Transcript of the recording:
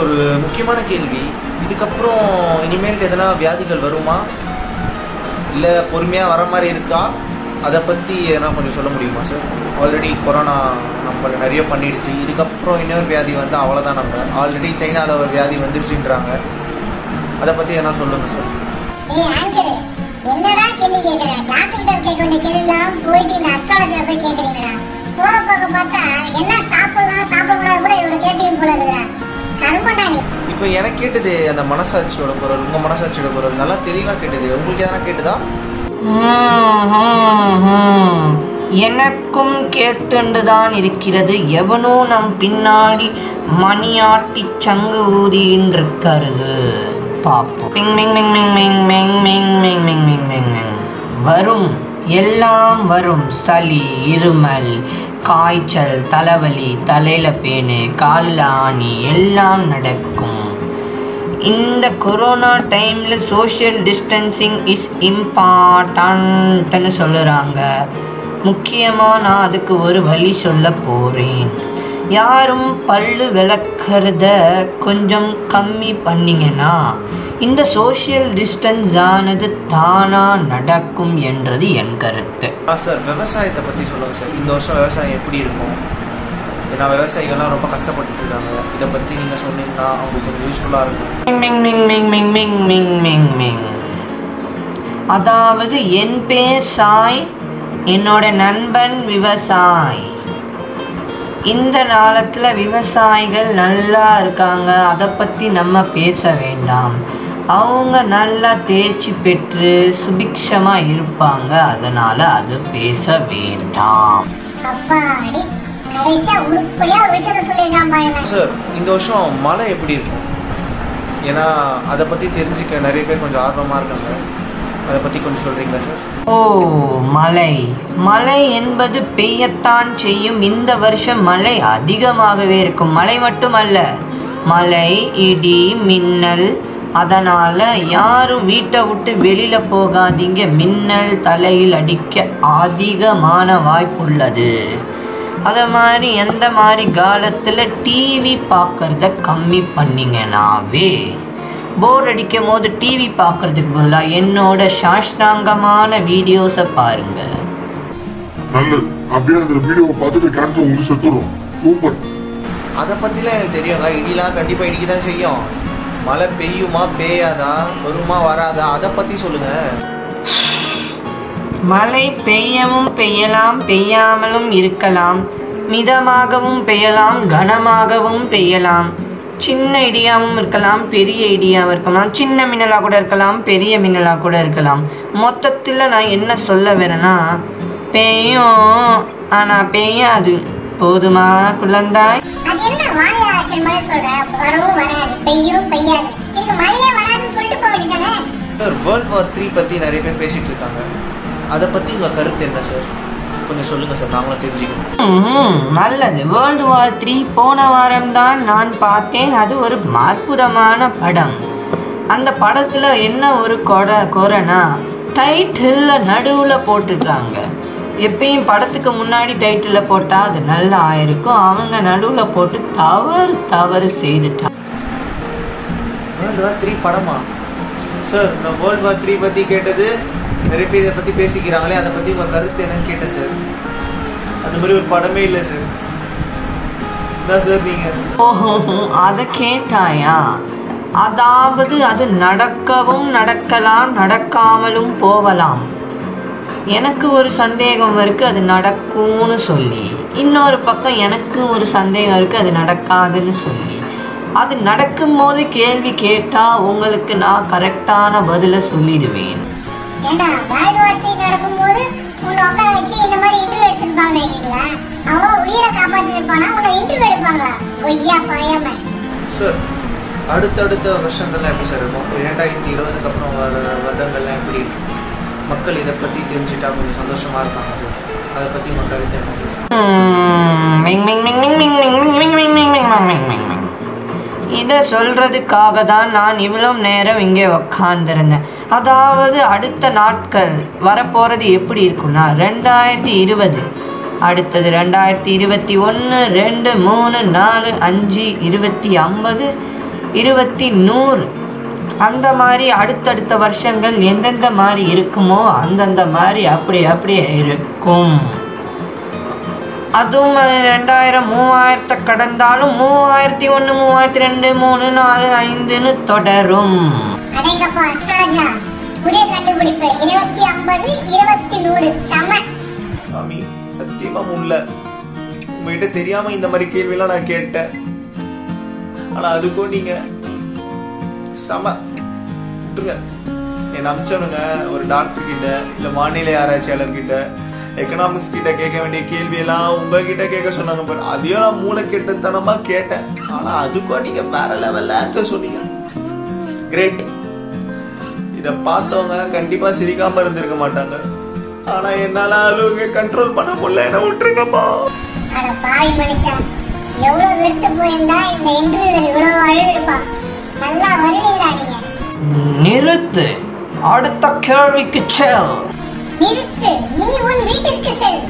ஒரு முக்கியமான கேள்வி. இதுக்கப்புறம் இனிமேல் எதனா வியாதிகள் வருமா? இல்லை பொறுமையாக வர மாதிரி இருக்கா? அதை பற்றி எதனா கொஞ்சம் சொல்ல முடியுமா சார் ஆல்ரெடி கொரோனா நம்மளை நிறைய பண்ணிடுச்சு. இதுக்கப்புறம் இன்னொரு வியாதி வந்து அவ்வளோதான் நம்ம. ஆல்ரெடி சைனாவில் ஒரு வியாதி வந்துருச்சுன்றாங்க. அதை பற்றி எதனா சொல்லுங்கள் சார் என்னடா கேள்வி கேட்குறேன் டாக்டர் கேட்க வேண்டிய கேள்விலாம் போயிட்டு இப்போ எனக்கு கேட்டது அந்த மனசாட்சியோட குரல் உங்கள் மனசாட்சியோட குரல் நல்லா தெளிவாக கேட்டது உங்களுக்கு எதனா கேட்டுதா ஹம், ஹம், ஹம். எனக்கும் கேட்டுண்டுதான் இருக்கிறது எவனோ நம் பின்னாடி மணியாட்டி சங்கு ஊதின்னு இருக்கிறது பாப்போம் மிங் மிங் மிங் மிங் மிங் மிங் மிங் மிங் மிங் மிங் மிங் மிங் வரும் எல்லாம் வரும் சளி இருமல் காய்ச்சல் தலைவலி தலையில பேனு காலில் ஆணி எல்லாம் நடக்கும் இந்த கொரோனா டைமில் சோஷியல் டிஸ்டன்சிங் இஸ் இம்பார்ட்டன்ட்னு சொல்லுறாங்க. முக்கியமாக நான் அதுக்கு ஒரு வழி சொல்ல போகிறேன் யாரும் பல்லு விளக்கிறத கொஞ்சம் கம்மி பண்ணிங்கன்னா இந்த சோஷியல் டிஸ்டன்ஸ் ஆனது தானாக நடக்கும் என்றது என் கருத்து. சார் விவசாயத்தை பற்றி சொல்லுங்கள் சார் இந்த வருஷம் விவசாயம் எப்படி இருக்கும்? ஏன்னா விவசாயிகள்லாம் ரொம்ப கஷ்டப்பட்டு இருக்காங்க. இதை பற்றி நீங்கள் சொன்னீங்கன்னா அவங்களுக்கு கொஞ்சம் யூஸ்ஃபுல்லாக இருக்கும். அதாவது என் பேர் சாய் என்னோட நண்பன் விவசாய். இந்த காலத்தில் விவசாயிகள் நல்லா இருக்காங்க. அதை பற்றி நம்ம பேச வேண்டாம். அவங்க நல்லா தேர்ச்சி பெற்று சுபிக்ஷமாக இருப்பாங்க. அதனால் அது பேச வேண்டாம். அப்பாடி. சார் இந்த வருஷம் மழை எப்படி இருக்கும் ஏன்னா அதை பற்றி தெரிஞ்சுக்க நிறைய பேர் கொஞ்சம் ஆர்வமாக இருக்காங்க. அதை பற்றி கொஞ்சம் சொல்கிறீங்களா சார் ஓ மழை. மழை என்பது பெய்யத்தான் செய்யும். இந்த வருஷம் மழை அதிகமாகவே இருக்கும். மழை மட்டுமல்ல. மழை இடி மின்னல். அதனால் யாரும் வீட்டை விட்டு வெளியில் போகாதீங்க. மின்னல் தலையில் அடிக்க அதிகமான வாய்ப்புள்ளது. அதை மாதிரி எந்த மாதிரி காலத்தில் டிவி பார்க்கறத கம்மி பண்ணிங்கனாவே போர் அடிக்கும் போது டிவி பார்க்கறதுக்கு பதிலாக என்னோட சாஷ்டாங்கமான வீடியோஸை பாருங்க. நல்லது. அப்படியே அந்த வீடியோவை பார்த்துட்டு கேன்சர் உங்களுக்கு செத்துரும் சூப்பர் அதை பற்றிலாம் எனக்கு தெரியுங்க இடிலாம் கண்டிப்பாக இடிக்க தான் செய்யும். மழை பெய்யுமா பெய்யாதா? வருமா வராதா? அதை பற்றி சொல்லுங்கள் மழை பெய்யவும் பெய்யலாம் பெய்யாமலும் இருக்கலாம். மிதமாகவும் பெய்யலாம் கனமாகவும் பெய்யலாம். சின்ன இடியாகவும் இருக்கலாம் பெரிய இடியாகவும் இருக்கலாம். சின்ன மின்னலாக கூட இருக்கலாம் பெரிய மின்னலாக கூட இருக்கலாம். மொத்தத்தில் நான் என்ன சொல்ல வரேன்னா பெய்யும் ஆனால் பெய்யாது. போதுமா குழந்தாய்? வேர்ல்ட் வார் த்ரீ பற்றி நிறைய பேர் பேசிகிட்டு இருக்காங்க. அதை பற்றி உங்கள் கருத்து என்ன சார் கொஞ்சம் சொல்லுங்கள் சார் நாங்களும் தெரிஞ்சுக்கணும். நல்லது. வேர்ல்டு வார் த்ரீ போன வாரம்தான் நான் பார்த்தேன். அது ஒரு அற்புதமான படம். அந்த படத்தில் என்ன ஒரு கொடை குறைனா டைட்டிலில் நடுவில் போட்டுட்டாங்க எப்பயும் படத்துக்கு முன்னாடி டைட்டிலில் போட்டால் அது நல்லா ஆயிருக்கும் அவங்க நடுவில் போட்டு தவறு தவறு செய்துட்டாங்க வேர்ல்டு வார் த்ரீ படமா? சார் நான் வேர்ல்டு வார் த்ரீ பற்றி கேட்டது நிறைய பேர் இதை பற்றி பேசிக்கிறாங்களே அதை பற்றி உங்கள் கருத்து என்னன்னு கேட்டேன் சார் அந்த மாதிரி ஒரு படமே இல்லை சார் என்ன சார் நீங்கள் ஓஹோ அதை கேட்டாயா? அதாவது அது நடக்கவும் நடக்கலாம் நடக்காமலும் போகலாம் எனக்கு ஒரு சந்தேகம் இருக்குது அது நடக்கும்னு சொல்லி. இன்னொரு பக்கம் எனக்கு ஒரு சந்தேகம் இருக்குது அது நடக்காதுன்னு சொல்லி. அது நடக்கும்போது கேள்வி கேட்டால் உங்களுக்கு நான் கரெக்டான பதிலை சொல்லிடுவேன். ஏண்டா வேர்ல்டு வார் த்ரீ நடக்கும்போது உன்னை உட்கார வச்சு இந்த மாதிரி இன்டர்வியூ எடுத்திருப்பாங்க அவன் உயிரை காப்பாத்திருப்பானா உன்னை இன்டர்வியூ எடுப்பாங்களா பொய்யா பாயாம சார் அடுத்தடுத்த வருஷங்கள்லாம் எப்படி சார் இருக்கும் இரண்டாயிரத்தி இருபதுக்கு அப்புறம் வர வருடங்கள்லாம் எப்படி இருக்கும் மக்கள் இதை பற்றி தெரிஞ்சுட்டா கொஞ்சம் சந்தோஷமாக இருப்பாங்க சார் அதை பற்றி உங்கள் கருத்து என்ன இதை சொல்கிறதுக்காக தான் நான் இவ்வளோ நேரம் இங்கே உக்காந்துருந்தேன். அதாவது அடுத்த நாட்கள் வரப்போகிறது எப்படி இருக்குன்னா ரெண்டாயிரத்தி இருபது அடுத்தது ரெண்டாயிரத்தி இருபத்தி ஒன்று ரெண்டு மூணு நாலு அஞ்சு இருபத்தி ஐம்பது இருபத்தி நூறு. அந்த மாதிரி அடுத்தடுத்த வருஷங்கள் எந்தெந்த மாதிரி இருக்குமோ அந்தந்த மாதிரி அப்படி அப்படியே இருக்கும். அதுவும் ரெண்டாயிரம் மூவாயிரத்தை கடந்தாலும் மூவாயிரத்தி ஒன்று மூவாயிரத்தி ரெண்டு மூணு நாலு ஐந்துன்னு தொடரும். செம. சாமி சத்தியமா முடியல உங்ககிட்ட தெரியாம இந்த மாதிரி கேள்வியெல்லாம் நான் கேட்டேன். ஆனா அதுக்கும் நீங்க சம. விட்டுருங்க. என்னை அமிச்சனுங்க ஒரு டாக்டர் கிட்ட இல்ல வானிலை ஆராய்ச்சியாளர் கிட்ட எக்கனாமிக்ஸ் கிட்ட கேட்க வேண்டிய கேள்வியெல்லாம் உங்ககிட்ட கேட்க சொன்னாங்க. பாரு அதையும் நான் மூளை கெட்டத்தனமா கேட்டேன். ஆனா அதுக்கும் நீங்க வேற லெவல்ல ஆன்சர் சொன்னீங்க. கிரேட் இத பார்த்தவங்க கண்டிப்பா சிரிக்காம இருந்திருக்க மாட்டாங்க. ஆனா என்னால அளவுக்கு கண்ட்ரோல் பண்ண முடியல. என்ன விட்டுருங்கப்பா. அட பாவி மனுஷா எவ்வளவு வெறுத்து போயிருந்தா இந்த இன்டர்வியூல இவ்வளவு அழுதுருப்பா நல்லா வருவீங்களா நீங்க? நிறுத்து. அடுத்த கேள்விக்கு செல். நிறுத்து. நீ உன் வீட்டிற்கு செல்.